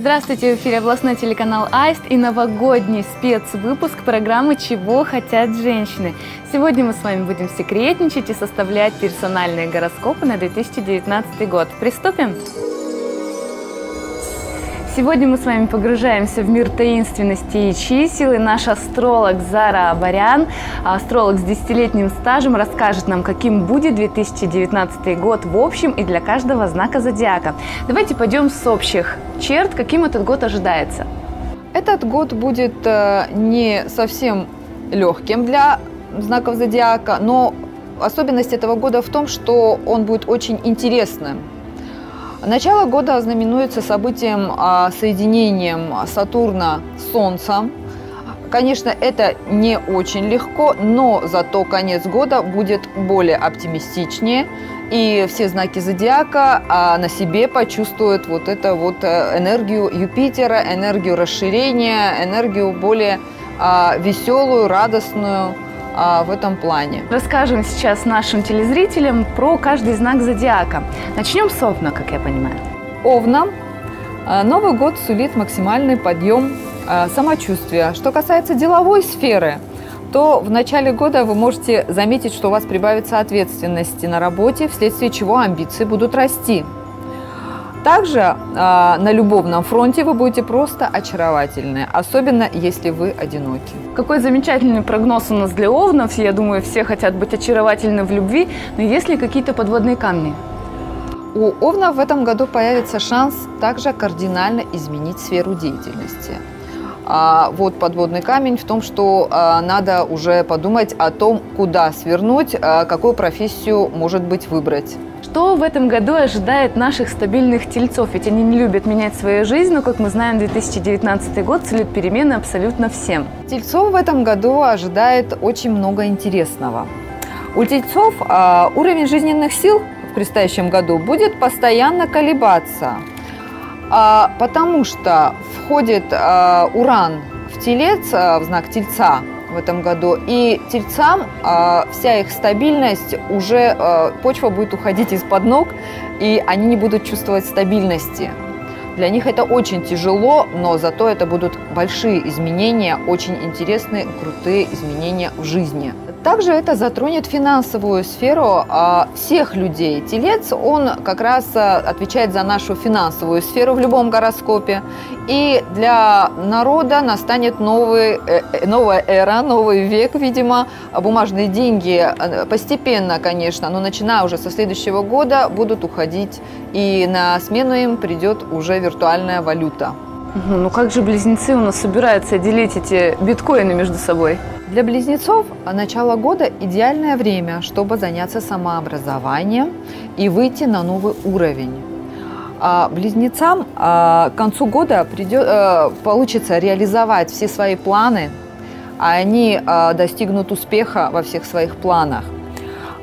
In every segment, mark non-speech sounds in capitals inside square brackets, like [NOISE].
Здравствуйте, в эфире областной телеканал Аист и новогодний спецвыпуск программы «Чего хотят женщины». Сегодня мы с вами будем секретничать и составлять персональные гороскопы на 2019 год. Приступим? Сегодня мы с вами погружаемся в мир таинственности и чисел, и наш астролог Зара Абарян, астролог с десятилетним стажем, расскажет нам, каким будет 2019 год в общем и для каждого знака зодиака. Давайте пойдем с общих черт, каким этот год ожидается. Этот год будет э, не совсем легким для знаков зодиака, но особенность этого года в том, что он будет очень интересным. Начало года знаменуется событием а, соединением Сатурна с Солнцем. Конечно, это не очень легко, но зато конец года будет более оптимистичнее, и все знаки зодиака а, на себе почувствуют вот эту вот э, энергию Юпитера, энергию расширения, энергию более а, веселую, радостную, а, в этом плане. Расскажем сейчас нашим телезрителям про каждый знак зодиака. Начнем с Овна, как я понимаю. Овнам а, Новый год сулит максимальный подъем самочувствия. Что касается деловой сферы, то в начале года вы можете заметить, что у вас прибавится ответственности на работе, вследствие чего амбиции будут расти. Также э, на любовном фронте вы будете просто очаровательны, особенно если вы одиноки. Какой замечательный прогноз у нас для овнов. Я думаю, все хотят быть очаровательны в любви, но есть ли какие-то подводные камни? У овнов в этом году появится шанс также кардинально изменить сферу деятельности. А вот подводный камень в том, что а, надо уже подумать о том, куда свернуть, а, какую профессию, может быть, выбрать. Что в этом году ожидает наших стабильных тельцов? Ведь они не любят менять свою жизнь, но, как мы знаем, 2019 год сулит перемены абсолютно всем. Тельцов в этом году ожидает очень много интересного. У тельцов а, уровень жизненных сил в предстоящем году будет постоянно колебаться – а, потому что входит а, Уран в Телец, а, в знак Тельца в этом году, и Тельцам вся их стабильность уже, почва будет уходить из-под ног, и они не будут чувствовать стабильности. Для них это очень тяжело, но зато это будут большие изменения, очень интересные, крутые изменения в жизни. Также это затронет финансовую сферу а, всех людей. Телец, он как раз а, отвечает за нашу финансовую сферу в любом гороскопе. И для народа настанет новый, э, э, новая эра, новый век, видимо. Бумажные деньги э, постепенно, конечно, но начиная уже со следующего года будут уходить. И на смену им придет уже виртуальная валюта. Ну как же близнецы у нас собираются делить эти биткоины между собой? Для близнецов начало года – идеальное время, чтобы заняться самообразованием и выйти на новый уровень. А близнецам а, к концу года придет, а, получится реализовать все свои планы, а они а, достигнут успеха во всех своих планах.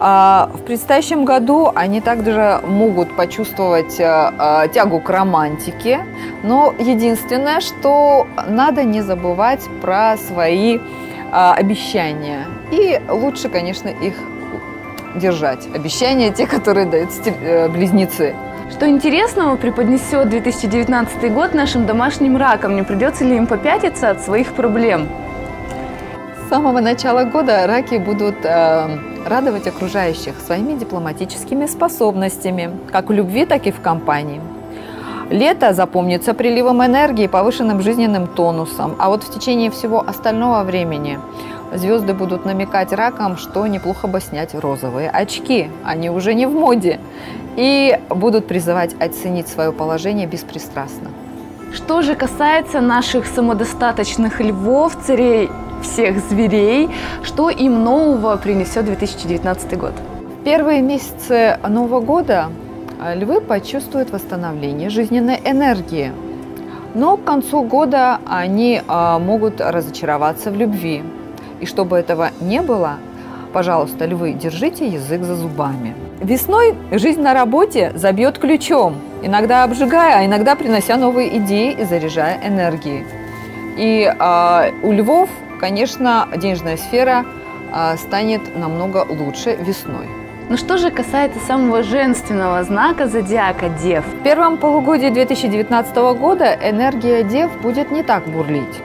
В предстоящем году они также могут почувствовать а, тягу к романтике, но единственное, что надо не забывать про свои а, обещания. И лучше, конечно, их держать. Обещания те, которые дают э, близнецы. Что интересного преподнесет 2019 год нашим домашним ракам? Не придется ли им попятиться от своих проблем? С самого начала года раки будут э, радовать окружающих своими дипломатическими способностями, как в любви, так и в компании. Лето запомнится приливом энергии, повышенным жизненным тонусом, а вот в течение всего остального времени звезды будут намекать ракам, что неплохо бы снять розовые очки, они уже не в моде, и будут призывать оценить свое положение беспристрастно. Что же касается наших самодостаточных львов, царей всех зверей, что им нового принесет 2019 год? Первые месяцы Нового года львы почувствуют восстановление жизненной энергии. Но к концу года они а, могут разочароваться в любви. И чтобы этого не было, пожалуйста, львы, держите язык за зубами. Весной жизнь на работе забьет ключом, иногда обжигая, а иногда принося новые идеи и заряжая энергией. И э, у львов, конечно, денежная сфера э, станет намного лучше весной. Но что же касается самого женственного знака зодиака Дев? В первом полугодии 2019 года энергия Дев будет не так бурлить.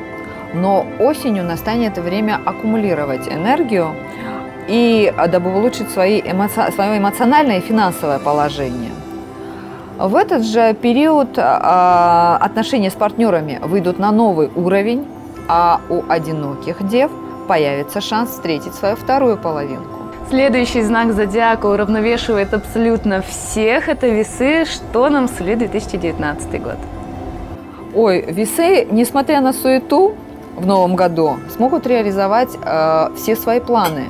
Но осенью настанет время аккумулировать энергию и дабы улучшить свои эмоци... свое эмоциональное и финансовое положение. В этот же период а, отношения с партнерами выйдут на новый уровень, а у одиноких дев появится шанс встретить свою вторую половинку. Следующий знак зодиака уравновешивает абсолютно всех. Это весы. Что нам сулит 2019 год? Ой, весы, несмотря на суету в новом году, смогут реализовать э, все свои планы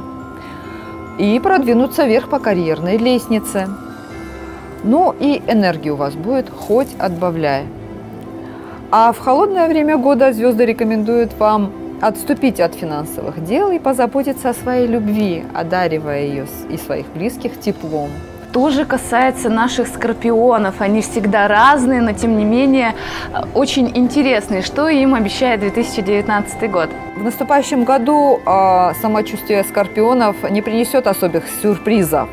и продвинуться вверх по карьерной лестнице. Ну и энергии у вас будет хоть отбавляй. А в холодное время года звезды рекомендуют вам отступить от финансовых дел и позаботиться о своей любви, одаривая ее и своих близких теплом. Тоже касается наших скорпионов. Они всегда разные, но тем не менее очень интересные. Что им обещает 2019 год? В наступающем году э, самочувствие скорпионов не принесет особых сюрпризов.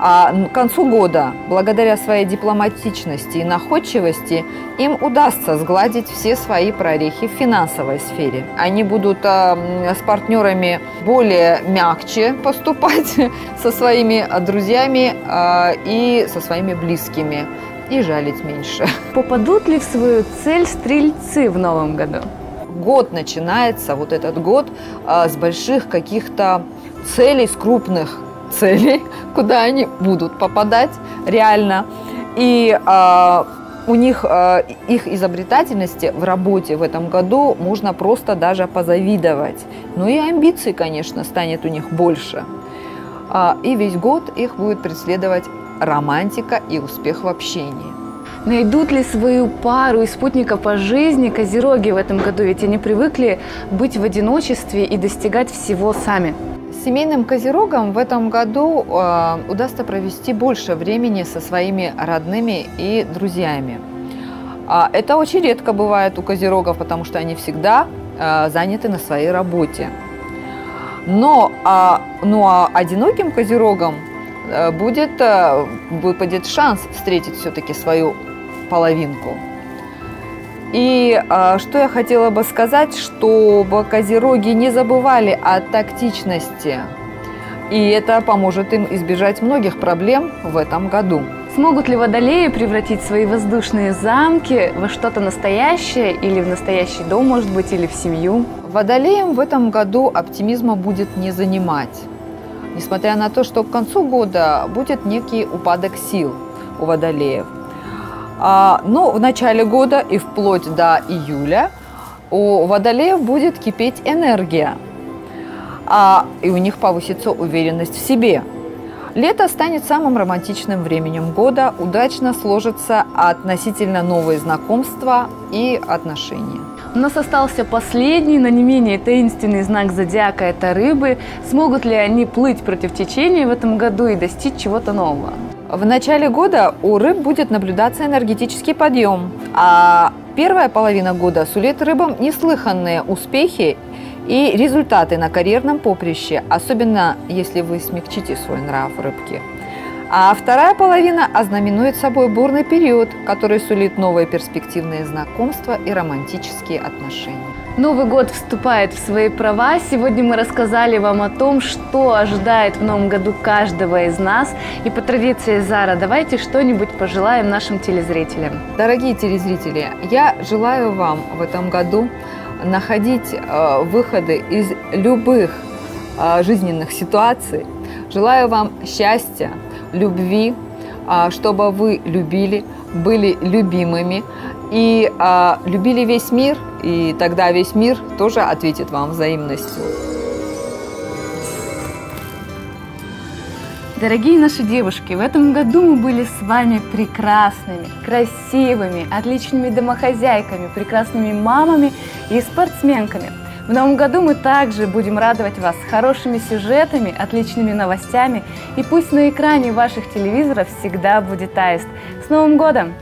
А к концу года, благодаря своей дипломатичности и находчивости, им удастся сгладить все свои прорехи в финансовой сфере. Они будут э, с партнерами более мягче поступать [LAUGHS] со своими друзьями э, и со своими близкими и жалить меньше. [LAUGHS] Попадут ли в свою цель стрельцы в новом году? Год начинается, вот этот год, э, с больших каких-то целей, с крупных целей, куда они будут попадать реально. И э, у них э, их изобретательности в работе в этом году можно просто даже позавидовать. Ну и амбиций, конечно, станет у них больше. Э, и весь год их будет преследовать романтика и успех в общении. Найдут ли свою пару и спутника по жизни козероги в этом году? Ведь они привыкли быть в одиночестве и достигать всего сами. Семейным козерогам в этом году э, удастся провести больше времени со своими родными и друзьями. А это очень редко бывает у козерогов, потому что они всегда э, заняты на своей работе. Но а, ну, а одиноким козерогам э, будет, э, выпадет шанс встретить все-таки свою половинку. И а, что я хотела бы сказать, чтобы козероги не забывали о тактичности. И это поможет им избежать многих проблем в этом году. Смогут ли водолеи превратить свои воздушные замки во что-то настоящее или в настоящий дом, может быть, или в семью? Водолеям в этом году оптимизма будет не занимать. Несмотря на то, что к концу года будет некий упадок сил у водолеев. А, ну, в начале года и вплоть до июля у водолеев будет кипеть энергия, а, и у них повысится уверенность в себе. Лето станет самым романтичным временем года, удачно сложатся относительно новые знакомства и отношения. У нас остался последний, но не менее таинственный знак зодиака – это рыбы. Смогут ли они плыть против течения в этом году и достичь чего-то нового? В начале года у рыб будет наблюдаться энергетический подъем, а первая половина года сулит рыбам неслыханные успехи и результаты на карьерном поприще, особенно если вы смягчите свой нрав рыбки. А вторая половина ознаменует собой бурный период, который сулит новые перспективные знакомства и романтические отношения. Новый год вступает в свои права. Сегодня мы рассказали вам о том, что ожидает в новом году каждого из нас. И по традиции Зара, давайте что-нибудь пожелаем нашим телезрителям. Дорогие телезрители, я желаю вам в этом году находить э, выходы из любых э, жизненных ситуаций. Желаю вам счастья, любви, а, чтобы вы любили, были любимыми и а, любили весь мир, и тогда весь мир тоже ответит вам взаимностью. Дорогие наши девушки, в этом году мы были с вами прекрасными, красивыми, отличными домохозяйками, прекрасными мамами и спортсменками – в новом году мы также будем радовать вас хорошими сюжетами, отличными новостями. И пусть на экране ваших телевизоров всегда будет аист. С Новым годом!